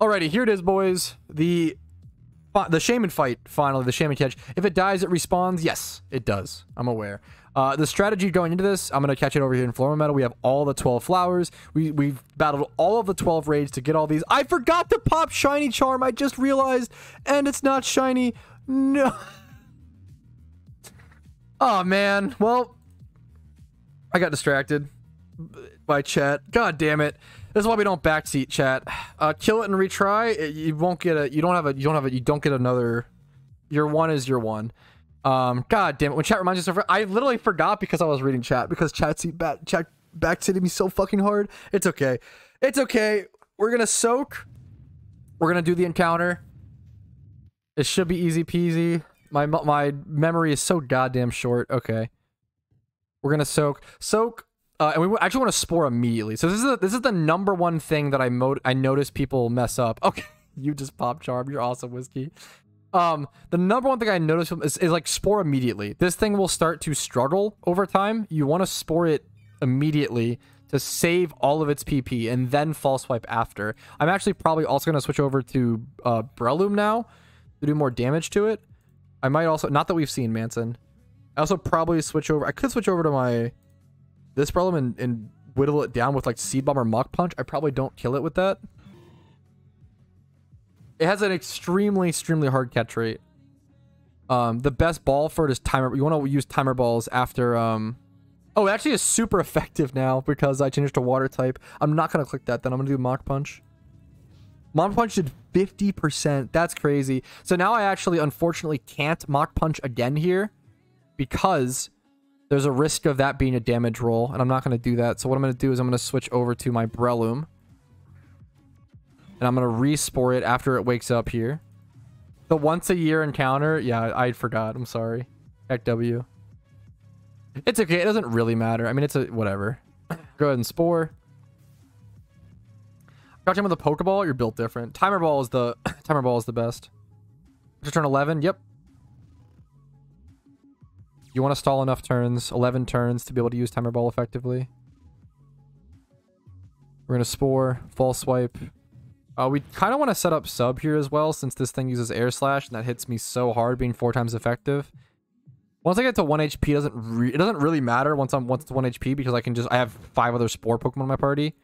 Alrighty, here it is, boys. The the Shaymin fight, finally, the Shaymin catch. If it dies, it respawns. Yes, it does. I'm aware. Uh, the strategy going into this, I'm going to catch it over here in Floaroma Meadow. We have all the 12 flowers. We, we've battled all of the 12 raids to get all these. I forgot to pop Shiny Charm. I just realized. And it's not shiny. No. oh, man. Well, I got distracted by chat. God damn it. This is why we don't backseat chat. Uh, kill it and retry. You won't get a. You don't have a. You don't have a. You don't get another. Your one is your one. Um. God damn it. When chat reminds you, I literally forgot because I was reading chat because chat seat back chat backseated me so fucking hard. It's okay. It's okay. We're gonna soak. We're gonna do the encounter. It should be easy peasy. My my memory is so goddamn short. Okay. We're gonna soak. Soak uh, and we actually want to spore immediately. So this is the, this is the number one thing that I mo I notice people mess up. Okay, you just pop charm. You're awesome, whiskey. Um, the number one thing I notice is, is like spore immediately. This thing will start to struggle over time. You want to spore it immediately to save all of its PP and then false swipe after. I'm actually probably also going to switch over to uh, Breloom now to do more damage to it. I might also, not that we've seen Manson. I also probably switch over, I could switch over to my this problem and, and whittle it down with like Seed Bomb or Mach Punch, I probably don't kill it with that. It has an extremely, extremely hard catch rate. Um, the best ball for it is timer. You want to use timer balls after. Um, oh, it actually is super effective now because I changed to water type. I'm not gonna click that. Then I'm gonna do Mach Punch. Mach Punch did 50%. That's crazy. So now I actually, unfortunately, can't Mach Punch again here because there's a risk of that being a damage roll, and I'm not going to do that. So what I'm going to do is I'm going to switch over to my Breloom. And I'm going to respore it after it wakes up here. The once a year encounter, yeah, I forgot. I'm sorry. Heck W. It's okay. It doesn't really matter. I mean, it's a whatever. Go ahead and spore. Got him with a Pokeball. You're built different. Timer ball is the timer ball is the best. To turn 11. Yep. You want to stall enough turns, 11 turns, to be able to use Timer Ball effectively. We're going to Spore, False Swipe. Uh, we kind of want to set up Sub here as well, since this thing uses Air Slash, and that hits me so hard, being four times effective. Once I get to 1 HP, it doesn't, it doesn't really matter once I'm once it's 1 HP, because I can just... I have five other Spore Pokemon in my party.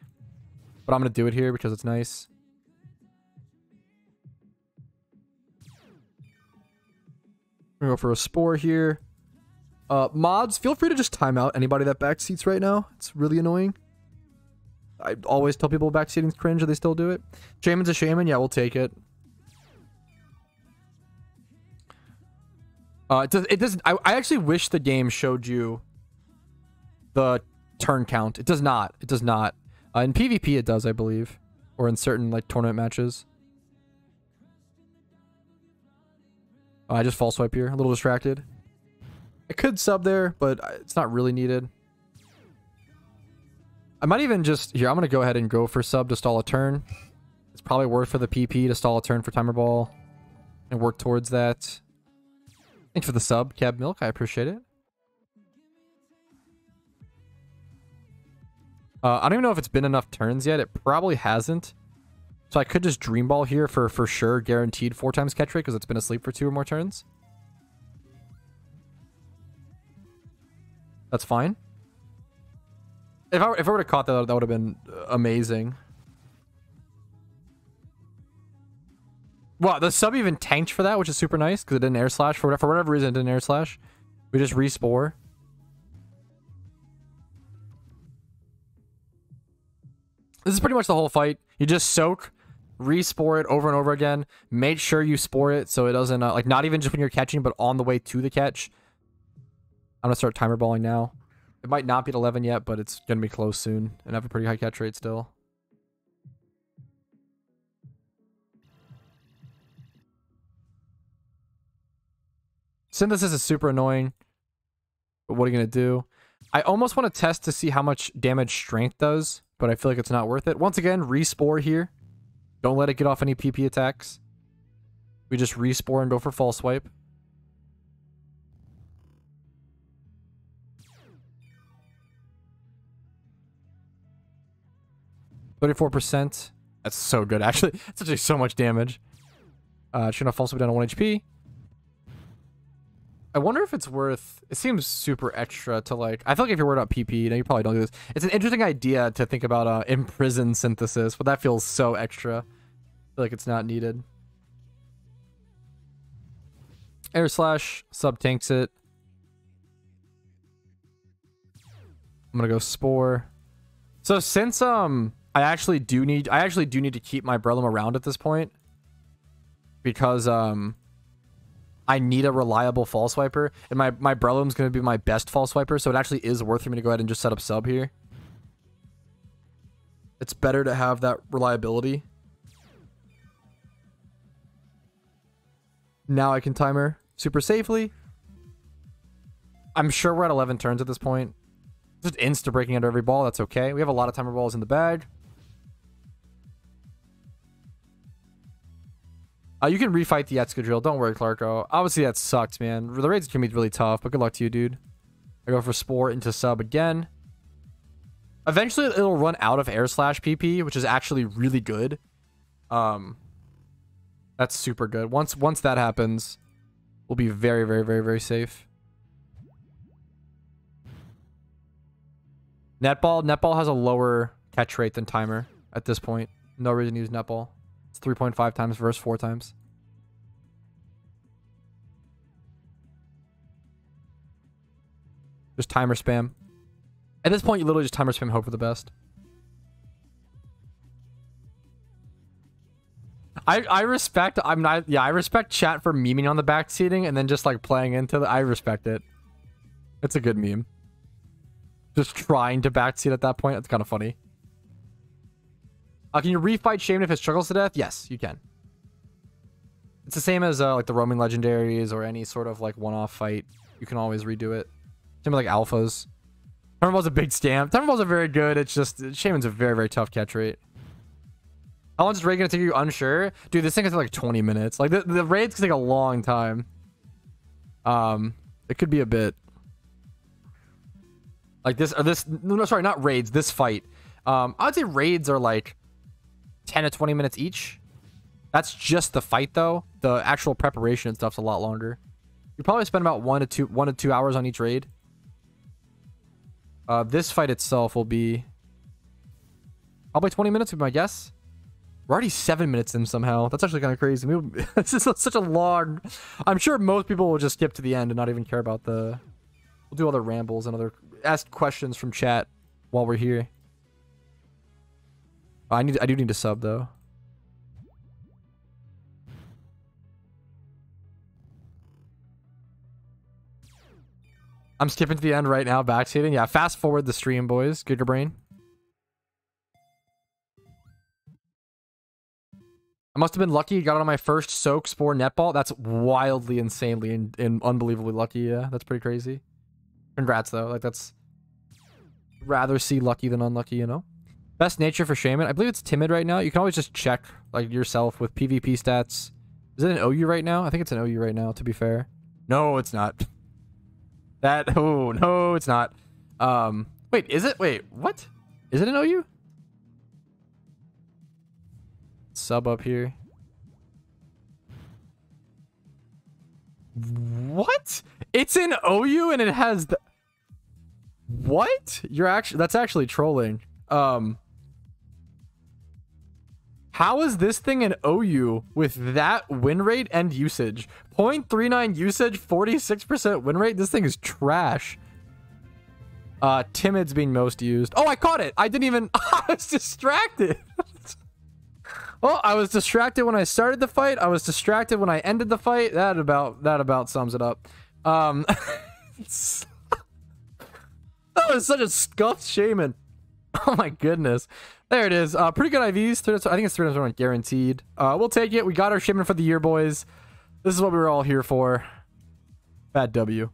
But I'm going to do it here because it's nice. We're going to go for a Spore here. Uh, mods, feel free to just time out anybody that backseats right now. It's really annoying. I always tell people backseating's cringe and they still do it. Shaymin's a Shaymin? Yeah, we'll take it. Uh, it does. It doesn't. I, I actually wish the game showed you the turn count. It does not. It does not. Uh, in PvP, it does, I believe, or in certain like tournament matches. Uh, I just false swipe here. A little distracted. I could sub there, but it's not really needed. I might even just... Here, I'm going to go ahead and go for sub to stall a turn. It's probably worth for the PP to stall a turn for Timer Ball. And work towards that. Thanks for the sub, Cab Milk. I appreciate it. Uh, I don't even know if it's been enough turns yet. It probably hasn't. So I could just Dream Ball here for, for sure guaranteed four times catch rate because it's been asleep for two or more turns. That's fine. If I, if I would have caught that, that would have been amazing. Wow, the sub even tanked for that, which is super nice because it didn't air slash. For, for whatever reason, it didn't air slash. We just respore. This is pretty much the whole fight. You just soak, respore it over and over again. Make sure you spore it so it doesn't, uh, like, not even just when you're catching, but on the way to the catch. I'm gonna start timer balling now. It might not be at 11 yet, but it's gonna be close soon and have a pretty high catch rate still. Synthesis is super annoying, but what are you gonna do? I almost want to test to see how much damage strength does, but I feel like it's not worth it. Once again, respore here. Don't let it get off any PP attacks. We just respore and go for false swipe. 34%. That's so good, actually. It's actually so much damage. Uh, shouldn't have false down to 1 HP. I wonder if it's worth... It seems super extra to, like... I feel like if you're worried about PP, you know, you probably don't do this. It's an interesting idea to think about uh, imprison synthesis, but that feels so extra. I feel like it's not needed. Air Slash, sub tanks it. I'm gonna go Spore. So since um I actually do need I actually do need to keep my Breloom around at this point. Because um I need a reliable false wiper. And my, my Breloom's gonna be my best false wiper, so it actually is worth for me to go ahead and just set up sub here. It's better to have that reliability. Now I can timer super safely. I'm sure we're at 11 turns at this point. Just insta breaking under every ball. That's okay. We have a lot of timer balls in the bag. Uh, you can refight the Excadrill. Don't worry, Clarko. Obviously, that sucked, man. The raids can be really tough, but good luck to you, dude. I go for Spore into sub again. Eventually, it'll run out of Air Slash PP, which is actually really good. Um, That's super good. Once once that happens, we'll be very, very, very, very safe. Netball. Netball has a lower catch rate than Timer at this point. No reason to use Netball. It's 3.5 times versus 4 times. Just timer spam. At this point, you literally just timer spam hope for the best. I, I respect I'm not yeah I respect chat for memeing on the back seating and then just like playing into the I respect it. It's a good meme. Just trying to backseat at that point. It's kind of funny. Uh, can you refight Shaymin if it struggles to death? Yes, you can. It's the same as uh, like the roaming legendaries or any sort of like one-off fight. You can always redo it. Same with like alphas. Thunderball's a big stamp. Thunderballs are very good. It's just Shaymin's a very very tough catch rate. How long is raid gonna take you? Unsure. Dude, this thing is like 20 minutes. Like the the raids can take a long time. Um, it could be a bit. Like this, or this, no, sorry, not raids, this fight. Um, I would say raids are like 10 to 20 minutes each. That's just the fight though. The actual preparation and stuff's a lot longer. You probably spend about one to two, one to two hours on each raid. Uh, this fight itself will be probably 20 minutes would be my guess. We're already seven minutes in somehow. That's actually kind of crazy. this is such a long... I'm sure most people will just skip to the end and not even care about the... We'll do other rambles and other ask questions from chat while we're here. Oh, I need I do need to sub though. I'm skipping to the end right now, backseating. Yeah, fast forward the stream, boys. Giga brain. I must have been lucky. Got on my first soak spore netball. That's wildly, insanely, and, and unbelievably lucky. Yeah, that's pretty crazy. Congrats though. Like that's rather see lucky than unlucky, you know? Best nature for Shaymin. I believe it's timid right now. You can always just check like yourself with PvP stats. Is it an OU right now? I think it's an OU right now, to be fair. No, it's not. That oh no, it's not. Um wait, is it? Wait, what? Is it an OU? Sub up here. What? It's an OU and it has the what? You're actually that's actually trolling. Um How is this thing an OU with that win rate and usage? 0.39 usage, 46% win rate. This thing is trash. Uh Timid's being most used. Oh, I caught it. I didn't even I was distracted. well, I was distracted when I started the fight. I was distracted when I ended the fight. That about that about sums it up. Um That was such a scuffed Shaymin. Oh my goodness. There it is. Uh, pretty good IVs. I think it's 300 guaranteed. Uh, we'll take it. We got our Shaymin for the year, boys. This is what we were all here for. Bad W.